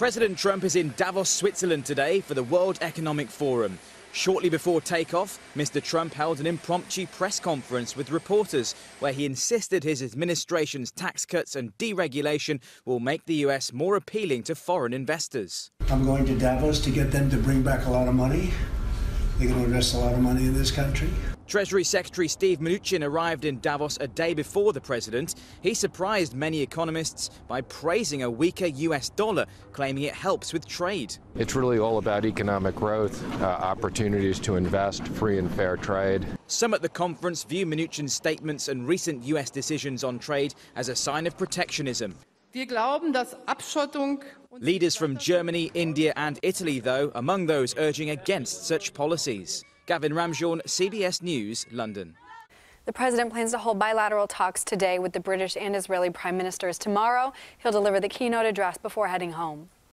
President Trump is in Davos, Switzerland today for the World Economic Forum. Shortly before takeoff, Mr. Trump held an impromptu press conference with reporters where he insisted his administration's tax cuts and deregulation will make the US more appealing to foreign investors. I'm going to Davos to get them to bring back a lot of money. They're going to invest a lot of money in this country. Treasury Secretary Steve Mnuchin arrived in Davos a day before the president. He surprised many economists by praising a weaker US dollar, claiming it helps with trade. It's really all about economic growth, uh, opportunities to invest, free and fair trade. Some at the conference view Mnuchin's statements and recent US decisions on trade as a sign of protectionism. Leaders from Germany, India and Italy, though, among those urging against such policies. Gavin Ramjohn, CBS News, London. The president plans to hold bilateral talks today with the British and Israeli prime ministers. Tomorrow, he'll deliver the keynote address before heading home.